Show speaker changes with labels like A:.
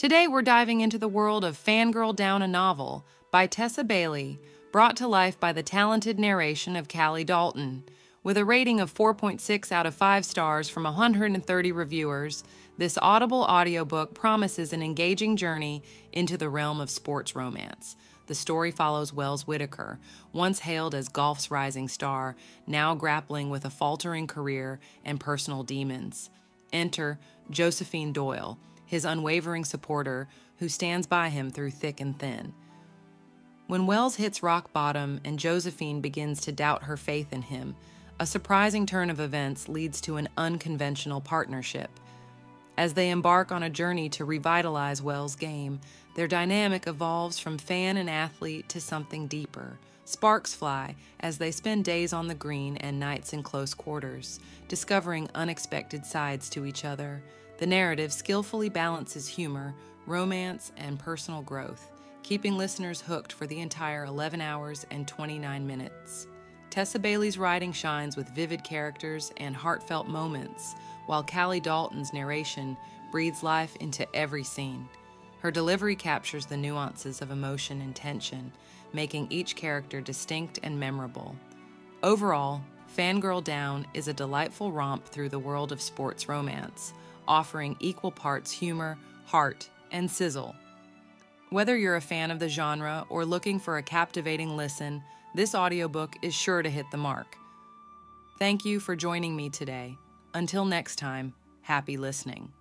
A: Today we're diving into the world of Fangirl Down a Novel by Tessa Bailey, brought to life by the talented narration of Callie Dalton. With a rating of 4.6 out of 5 stars from 130 reviewers, this Audible audiobook promises an engaging journey into the realm of sports romance. The story follows Wells Whitaker, once hailed as golf's rising star, now grappling with a faltering career and personal demons. Enter Josephine Doyle, his unwavering supporter who stands by him through thick and thin. When Wells hits rock bottom and Josephine begins to doubt her faith in him, a surprising turn of events leads to an unconventional partnership. As they embark on a journey to revitalize Wells' game, their dynamic evolves from fan and athlete to something deeper. Sparks fly as they spend days on the green and nights in close quarters, discovering unexpected sides to each other. The narrative skillfully balances humor, romance, and personal growth, keeping listeners hooked for the entire 11 hours and 29 minutes. Tessa Bailey's writing shines with vivid characters and heartfelt moments, while Callie Dalton's narration breathes life into every scene. Her delivery captures the nuances of emotion and tension, making each character distinct and memorable. Overall, Fangirl Down is a delightful romp through the world of sports romance, offering equal parts humor, heart, and sizzle. Whether you're a fan of the genre or looking for a captivating listen, this audiobook is sure to hit the mark. Thank you for joining me today. Until next time, happy listening.